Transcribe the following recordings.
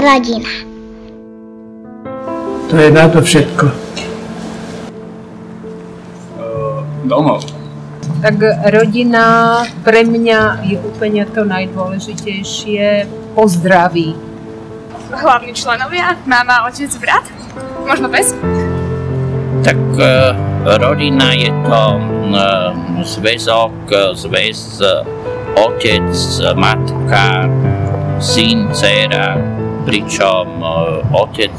rodina. To je na to všetko. Domov. Tak rodina pre mňa je úplne to najdôležitejšie. Pozdraví. Hlavní členovia, mama, otec, brat, možno pes. Tak e, rodina je to e, zväzok, zväz otec, matka, syn, dcera, pričom e, otec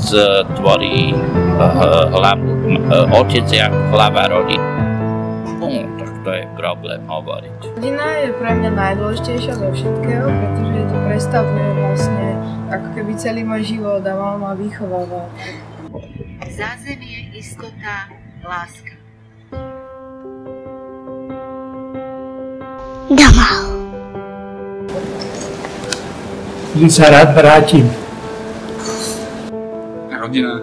tvorí hlavu, otec je ako hlava rodiny. No, tak to je problém hovoriť. Rodina je pre mňa najdôležitejšia zo všetkého, pretože to predstavuje vlastne ako keby celý môj život a mama ma vychováva. Zázemie, istota, láska. Domov. Vždy sa rád vrátim. Rodina.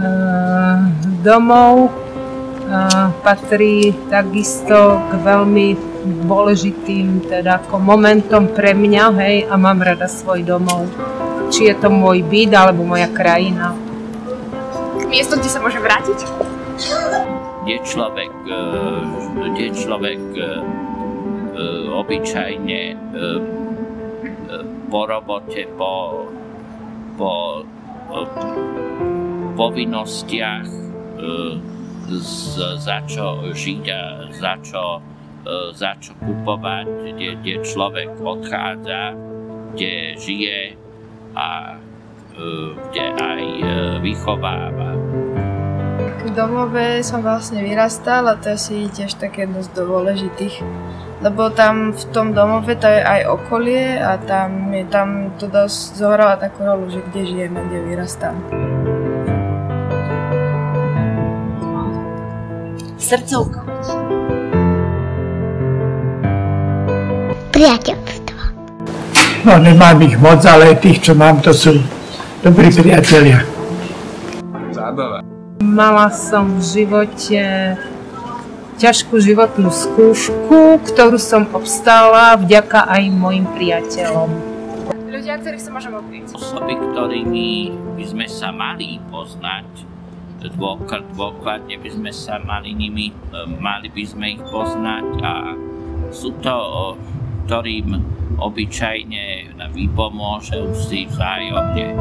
Eh, domov eh, patrí takisto k veľmi dôležitým teda ako momentom pre mňa, hej, a mám rada svoj domov. Či je to môj byt alebo moja krajina. Miesto, kde sa môžem vrátiť. Kde človek, e, kde človek obyčajne po robote, po, po povinnostiach za čo žiť a za čo, za čo kupovať, kde, kde človek odchádza, kde žije a kde aj vychováva. V domove som vlastne vyrastal a to je si tiež také z dôležitých. Lebo tam v tom domove to je aj okolie a tam, je, tam to dosť zohráva takú rolu, že kde žijeme, kde vyrastám. Srdcovko. Priateľstvo. No nemám ich moc, ale tých, čo mám, to sú dobrí priatelia. Zábava. Mala som v živote ťažkú životnú skúšku, ktorú som obstála vďaka aj mojim priateľom. Ľudia, ktorých sa môžem oprieť. Osoby, ktorými by sme sa mali poznať, dôklad, dôkladne by sme sa mali nimi, mali by sme ich poznať a sú to, ktorým obyčajne vypomôže si vzájomne.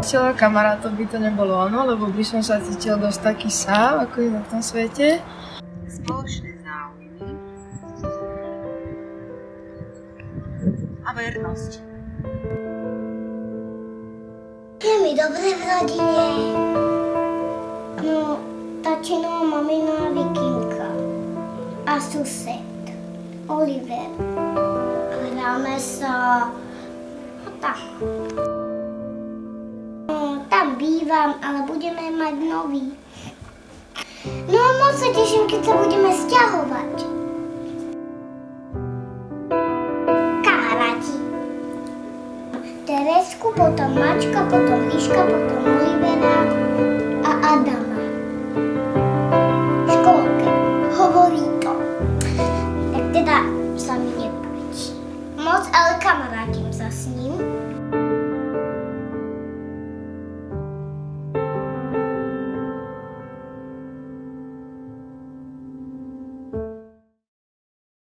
Telo kamarátov by to nebolo ono, lebo by som sa cítil dosť taký sám, ako je na tom svete. Spoločné záujmy a vernosť. Je mi dobre v rodine. No, tatino, mamina Vikinka. A sused, Oliver. Hráme sa... A tak. No, tam bývam, ale budeme mať nový. No a moc sa teším, keď sa budeme sťahovať. Kamaráti. Teresku, potom Mačka, potom Liška, potom Olivera a Adama. V školke. Hovorí to. Tak teda sa mi nepáči. Moc, ale kamarátim sa s ním.